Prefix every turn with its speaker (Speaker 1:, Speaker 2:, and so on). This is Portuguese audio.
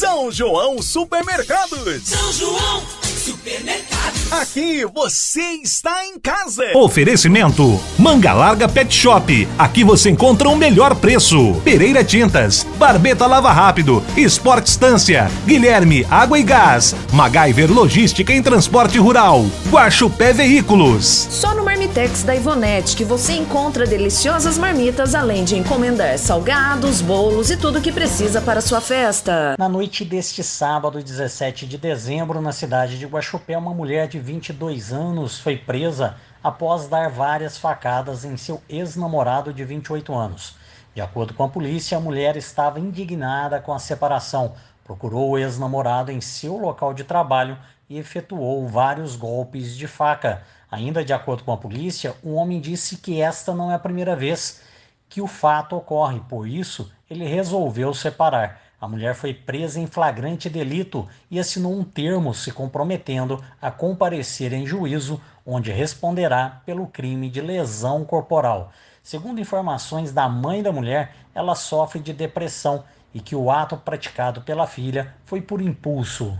Speaker 1: São João Supermercados.
Speaker 2: São João
Speaker 1: Aqui você está em casa.
Speaker 3: Oferecimento: Manga Larga Pet Shop. Aqui você encontra o um melhor preço. Pereira Tintas, Barbeta Lava Rápido, Esporte Estância, Guilherme Água e Gás, MacGyver Logística em Transporte Rural, Guaxupé Veículos.
Speaker 4: Só no Marmitex da Ivonete que você encontra deliciosas marmitas, além de encomendar salgados, bolos e tudo que precisa para sua festa.
Speaker 5: Na noite deste sábado, 17 de dezembro, na cidade de Guaxupé, uma mulher de 22 anos foi presa após dar várias facadas em seu ex-namorado de 28 anos. De acordo com a polícia, a mulher estava indignada com a separação, procurou o ex-namorado em seu local de trabalho e efetuou vários golpes de faca. Ainda de acordo com a polícia, o homem disse que esta não é a primeira vez que o fato ocorre, por isso ele resolveu separar. A mulher foi presa em flagrante delito e assinou um termo se comprometendo a comparecer em juízo, onde responderá pelo crime de lesão corporal. Segundo informações da mãe da mulher, ela sofre de depressão e que o ato praticado pela filha foi por impulso.